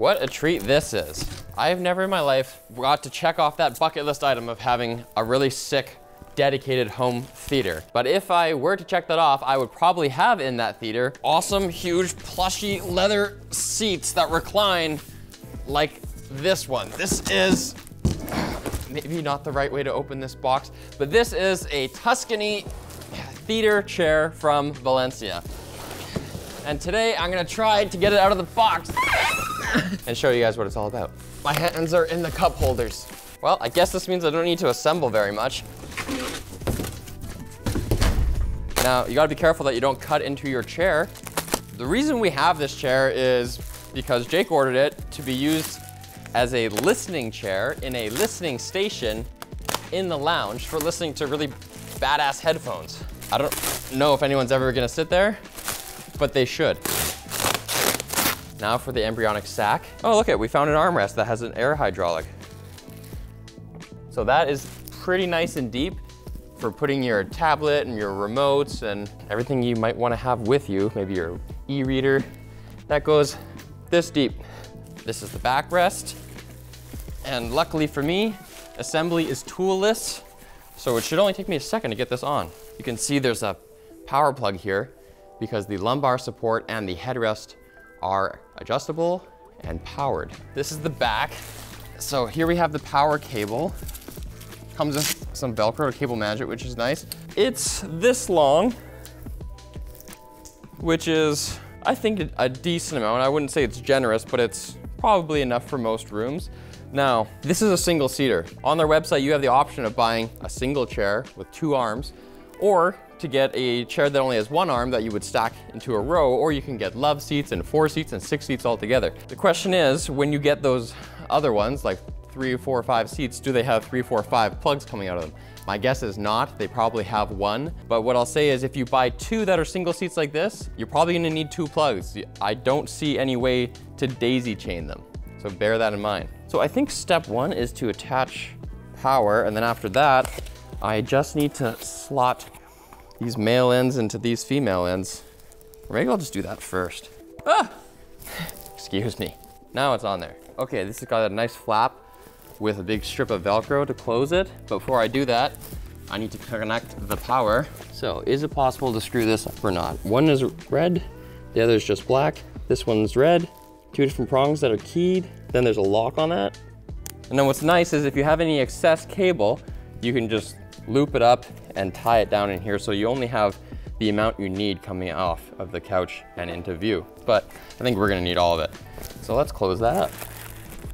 What a treat this is. I have never in my life got to check off that bucket list item of having a really sick dedicated home theater. But if I were to check that off, I would probably have in that theater awesome, huge, plushy leather seats that recline like this one. This is maybe not the right way to open this box, but this is a Tuscany theater chair from Valencia. And today I'm gonna try to get it out of the box and show you guys what it's all about. My hands are in the cup holders. Well, I guess this means I don't need to assemble very much. Now, you gotta be careful that you don't cut into your chair. The reason we have this chair is because Jake ordered it to be used as a listening chair in a listening station in the lounge for listening to really badass headphones. I don't know if anyone's ever gonna sit there, but they should. Now for the embryonic sac. Oh, look it, we found an armrest that has an air hydraulic. So that is pretty nice and deep for putting your tablet and your remotes and everything you might want to have with you, maybe your e-reader. That goes this deep. This is the backrest. And luckily for me, assembly is toolless, so it should only take me a second to get this on. You can see there's a power plug here because the lumbar support and the headrest are adjustable and powered. This is the back. So here we have the power cable. Comes with some Velcro to cable manage it, which is nice. It's this long, which is, I think, a decent amount. I wouldn't say it's generous, but it's probably enough for most rooms. Now, this is a single seater. On their website, you have the option of buying a single chair with two arms, or to get a chair that only has one arm that you would stack into a row, or you can get love seats and four seats and six seats all together. The question is, when you get those other ones, like three, four, five seats, do they have three, four, five plugs coming out of them? My guess is not, they probably have one. But what I'll say is if you buy two that are single seats like this, you're probably gonna need two plugs. I don't see any way to daisy chain them. So bear that in mind. So I think step one is to attach power, and then after that, I just need to slot these male ends into these female ends. Or maybe I'll just do that first. Ah! Excuse me. Now it's on there. Okay, this has got a nice flap with a big strip of Velcro to close it. Before I do that, I need to connect the power. So is it possible to screw this up or not? One is red, the other is just black. This one's red, two different prongs that are keyed. Then there's a lock on that. And then what's nice is if you have any excess cable, you can just loop it up and tie it down in here so you only have the amount you need coming off of the couch and into view. But I think we're gonna need all of it. So let's close that up.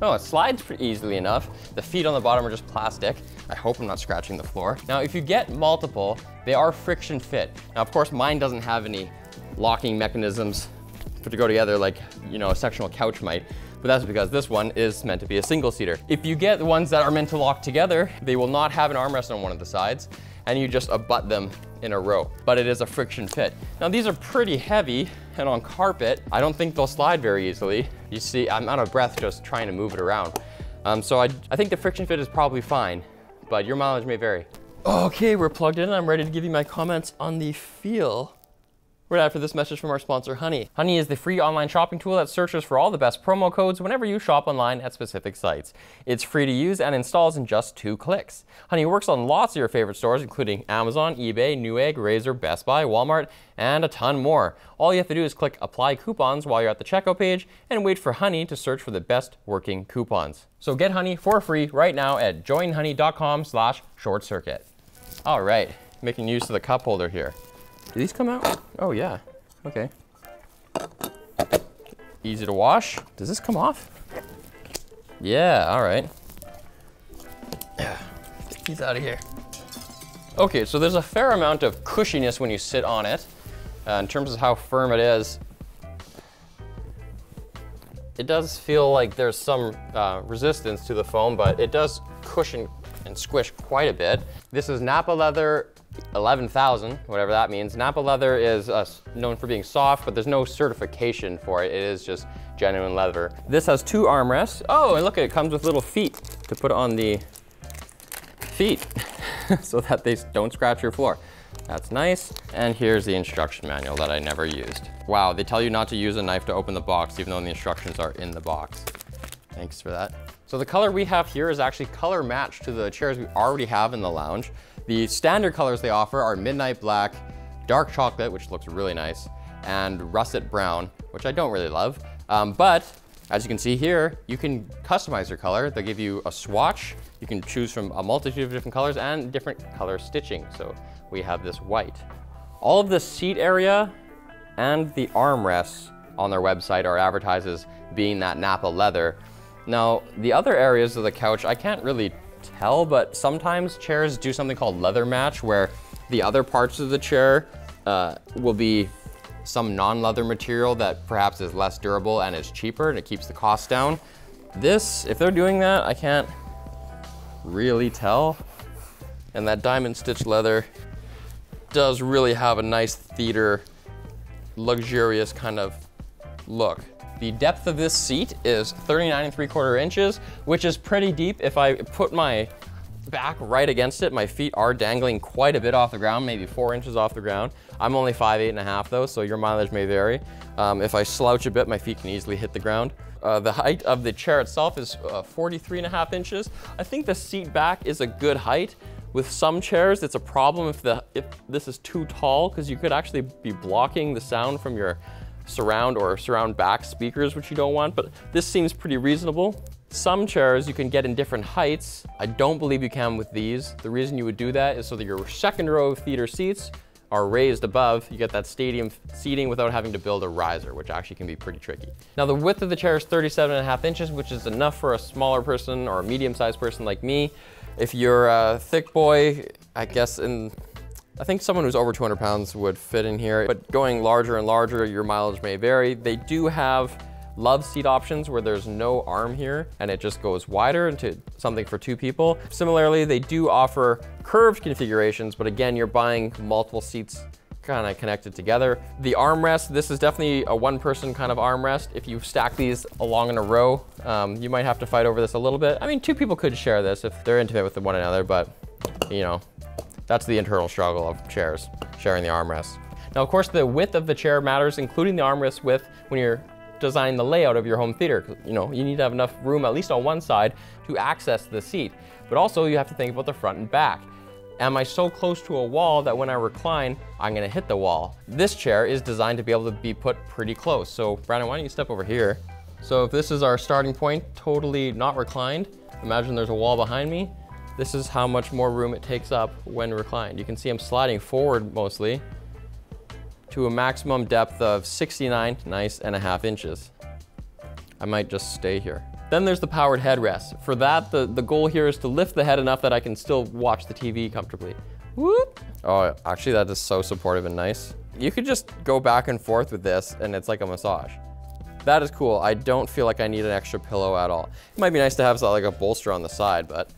Oh, it slides pretty easily enough. The feet on the bottom are just plastic. I hope I'm not scratching the floor. Now, if you get multiple, they are friction fit. Now, of course, mine doesn't have any locking mechanisms to go together like, you know, a sectional couch might, but that's because this one is meant to be a single seater. If you get the ones that are meant to lock together, they will not have an armrest on one of the sides, and you just abut them in a row, but it is a friction fit. Now these are pretty heavy, and on carpet, I don't think they'll slide very easily. You see, I'm out of breath just trying to move it around. Um, so I, I think the friction fit is probably fine, but your mileage may vary. Okay, we're plugged in. And I'm ready to give you my comments on the feel Right after this message from our sponsor, Honey. Honey is the free online shopping tool that searches for all the best promo codes whenever you shop online at specific sites. It's free to use and installs in just two clicks. Honey works on lots of your favorite stores, including Amazon, eBay, Newegg, Razer, Best Buy, Walmart, and a ton more. All you have to do is click Apply Coupons while you're at the checkout page and wait for Honey to search for the best working coupons. So get Honey for free right now at joinhoney.com slash short circuit. All right, making use of the cup holder here. Do these come out? Oh yeah, okay. Easy to wash. Does this come off? Yeah, all right. Get these out of here. Okay, so there's a fair amount of cushiness when you sit on it. Uh, in terms of how firm it is, it does feel like there's some uh, resistance to the foam, but it does cushion and squish quite a bit. This is Napa leather 11,000, whatever that means. Napa leather is uh, known for being soft, but there's no certification for it. It is just genuine leather. This has two armrests. Oh, and look, it comes with little feet to put on the feet so that they don't scratch your floor. That's nice. And here's the instruction manual that I never used. Wow, they tell you not to use a knife to open the box, even though the instructions are in the box. Thanks for that. So the color we have here is actually color matched to the chairs we already have in the lounge. The standard colors they offer are midnight black, dark chocolate, which looks really nice, and russet brown, which I don't really love. Um, but as you can see here, you can customize your color. They'll give you a swatch. You can choose from a multitude of different colors and different color stitching. So we have this white. All of the seat area and the armrests on their website are advertised as being that Nappa leather. Now, the other areas of the couch, I can't really tell, but sometimes chairs do something called leather match where the other parts of the chair uh, will be some non-leather material that perhaps is less durable and is cheaper and it keeps the cost down. This, if they're doing that, I can't really tell. And that diamond stitch leather does really have a nice theater, luxurious kind of look. The depth of this seat is 39 and 3 quarter inches, which is pretty deep. If I put my back right against it, my feet are dangling quite a bit off the ground, maybe four inches off the ground. I'm only five, eight and a half though, so your mileage may vary. Um, if I slouch a bit, my feet can easily hit the ground. Uh, the height of the chair itself is uh, 43 and a half inches. I think the seat back is a good height. With some chairs, it's a problem if, the, if this is too tall because you could actually be blocking the sound from your surround or surround back speakers, which you don't want, but this seems pretty reasonable. Some chairs you can get in different heights. I don't believe you can with these. The reason you would do that is so that your second row of theater seats are raised above, you get that stadium seating without having to build a riser, which actually can be pretty tricky. Now the width of the chair is 37 and a half inches, which is enough for a smaller person or a medium-sized person like me. If you're a thick boy, I guess in I think someone who's over 200 pounds would fit in here, but going larger and larger, your mileage may vary. They do have love seat options where there's no arm here and it just goes wider into something for two people. Similarly, they do offer curved configurations, but again, you're buying multiple seats kind of connected together. The armrest, this is definitely a one person kind of armrest. If you stack these along in a row, um, you might have to fight over this a little bit. I mean, two people could share this if they're intimate with one another, but you know, that's the internal struggle of chairs, sharing the armrest. Now, of course, the width of the chair matters, including the armrest width when you're designing the layout of your home theater. You know, you need to have enough room, at least on one side, to access the seat. But also you have to think about the front and back. Am I so close to a wall that when I recline, I'm gonna hit the wall? This chair is designed to be able to be put pretty close. So Brandon, why don't you step over here? So if this is our starting point, totally not reclined, imagine there's a wall behind me. This is how much more room it takes up when reclined. You can see I'm sliding forward mostly to a maximum depth of 69, nice, and a half inches. I might just stay here. Then there's the powered headrest. For that, the, the goal here is to lift the head enough that I can still watch the TV comfortably. Whoop. Oh, actually that is so supportive and nice. You could just go back and forth with this and it's like a massage. That is cool. I don't feel like I need an extra pillow at all. It might be nice to have like a bolster on the side, but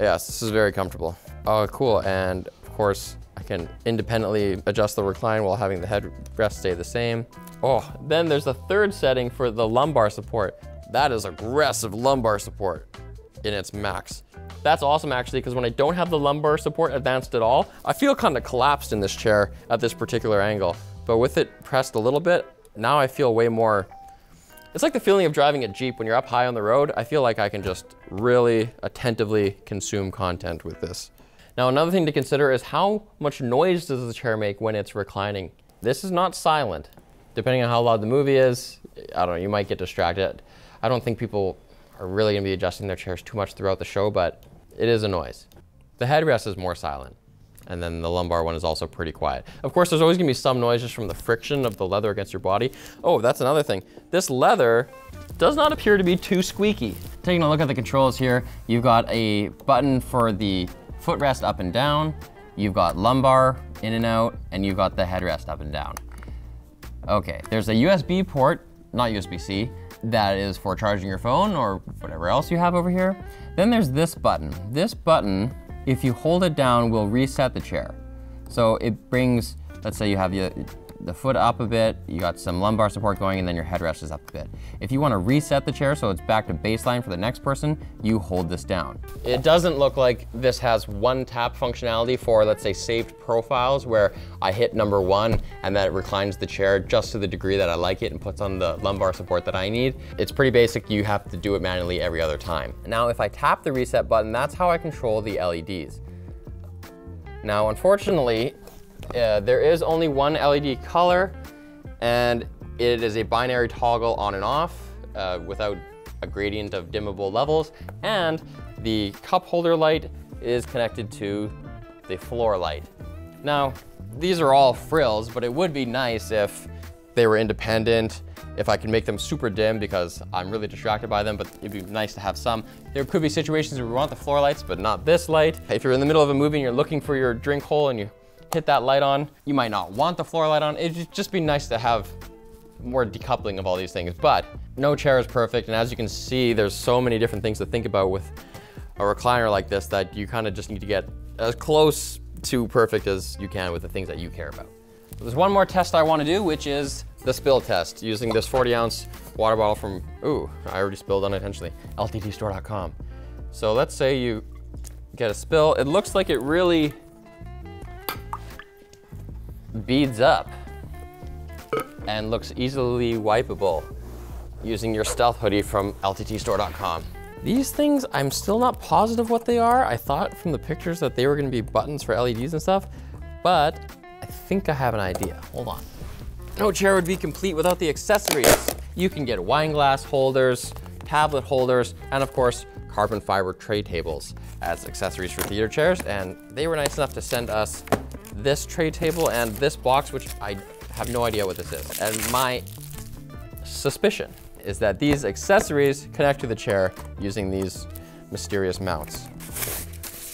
Yes, this is very comfortable. Oh, cool. And of course, I can independently adjust the recline while having the headrest stay the same. Oh, then there's a third setting for the lumbar support. That is aggressive lumbar support in its max. That's awesome actually, because when I don't have the lumbar support advanced at all, I feel kind of collapsed in this chair at this particular angle. But with it pressed a little bit, now I feel way more it's like the feeling of driving a Jeep when you're up high on the road. I feel like I can just really attentively consume content with this. Now another thing to consider is how much noise does the chair make when it's reclining. This is not silent. Depending on how loud the movie is, I don't know, you might get distracted. I don't think people are really gonna be adjusting their chairs too much throughout the show, but it is a noise. The headrest is more silent and then the lumbar one is also pretty quiet. Of course, there's always gonna be some noise just from the friction of the leather against your body. Oh, that's another thing. This leather does not appear to be too squeaky. Taking a look at the controls here, you've got a button for the footrest up and down, you've got lumbar in and out, and you've got the headrest up and down. Okay, there's a USB port, not USB-C, that is for charging your phone or whatever else you have over here. Then there's this button. This button if you hold it down, we'll reset the chair. So it brings, let's say you have your, the foot up a bit, you got some lumbar support going, and then your headrest is up a bit. If you want to reset the chair so it's back to baseline for the next person, you hold this down. It doesn't look like this has one tap functionality for, let's say, saved profiles where I hit number one and then it reclines the chair just to the degree that I like it and puts on the lumbar support that I need. It's pretty basic. You have to do it manually every other time. Now, if I tap the reset button, that's how I control the LEDs. Now, unfortunately, uh, there is only one LED color and it is a binary toggle on and off uh, without a gradient of dimmable levels. And the cup holder light is connected to the floor light. Now, these are all frills, but it would be nice if they were independent, if I can make them super dim because I'm really distracted by them, but it'd be nice to have some. There could be situations where we want the floor lights, but not this light. If you're in the middle of a movie and you're looking for your drink hole and you hit that light on. You might not want the floor light on. It'd just be nice to have more decoupling of all these things, but no chair is perfect. And as you can see, there's so many different things to think about with a recliner like this that you kind of just need to get as close to perfect as you can with the things that you care about. There's one more test I want to do, which is the spill test using this 40 ounce water bottle from, ooh, I already spilled unintentionally, lttstore.com. So let's say you get a spill. It looks like it really beads up and looks easily wipeable using your stealth hoodie from lttstore.com. These things, I'm still not positive what they are. I thought from the pictures that they were gonna be buttons for LEDs and stuff, but I think I have an idea. Hold on. No chair would be complete without the accessories. You can get wine glass holders, tablet holders, and of course, carbon fiber tray tables as accessories for theater chairs. And they were nice enough to send us this tray table and this box, which I have no idea what this is. And my suspicion is that these accessories connect to the chair using these mysterious mounts.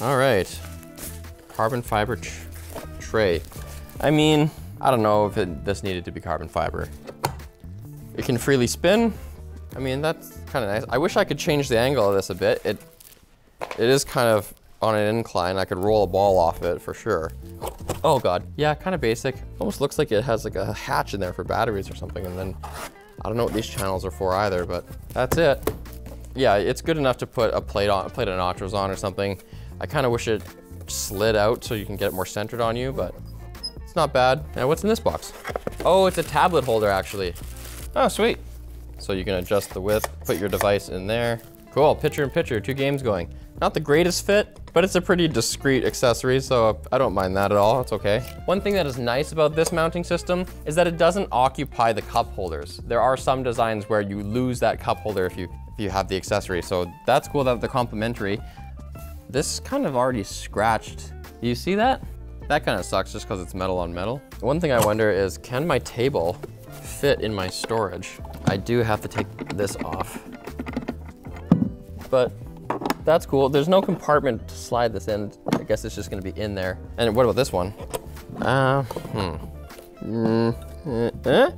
All right, carbon fiber tray. I mean, I don't know if it, this needed to be carbon fiber. It can freely spin. I mean, that's kind of nice. I wish I could change the angle of this a bit. It, it is kind of on an incline. I could roll a ball off it for sure. Oh God, yeah, kind of basic. Almost looks like it has like a hatch in there for batteries or something. And then I don't know what these channels are for either, but that's it. Yeah, it's good enough to put a plate on, a plate of nachos on or something. I kind of wish it slid out so you can get it more centered on you, but it's not bad. Now what's in this box? Oh, it's a tablet holder actually. Oh, sweet. So you can adjust the width, put your device in there. Cool, picture in picture, two games going. Not the greatest fit, but it's a pretty discreet accessory, so I don't mind that at all, it's okay. One thing that is nice about this mounting system is that it doesn't occupy the cup holders. There are some designs where you lose that cup holder if you, if you have the accessory, so that's cool that they're complimentary. This kind of already scratched. Do you see that? That kind of sucks just because it's metal on metal. One thing I wonder is, can my table fit in my storage? I do have to take this off. But that's cool. There's no compartment to slide this in. I guess it's just gonna be in there. And what about this one? Uh, hmm. Mm, eh, eh?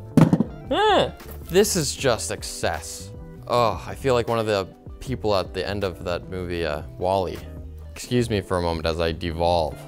Eh. This is just excess. Oh, I feel like one of the people at the end of that movie, uh, WALL-E. Excuse me for a moment as I devolve.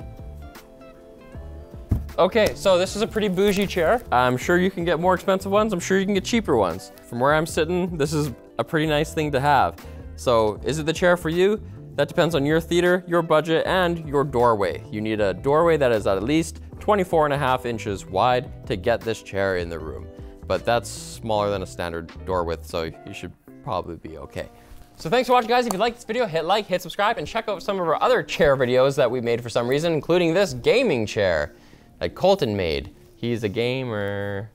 Okay, so this is a pretty bougie chair. I'm sure you can get more expensive ones. I'm sure you can get cheaper ones. From where I'm sitting, this is a pretty nice thing to have. So is it the chair for you? That depends on your theater, your budget, and your doorway. You need a doorway that is at least 24 and a half inches wide to get this chair in the room. But that's smaller than a standard door width, so you should probably be okay. So thanks for watching, guys. If you liked this video, hit like, hit subscribe, and check out some of our other chair videos that we made for some reason, including this gaming chair that Colton made. He's a gamer.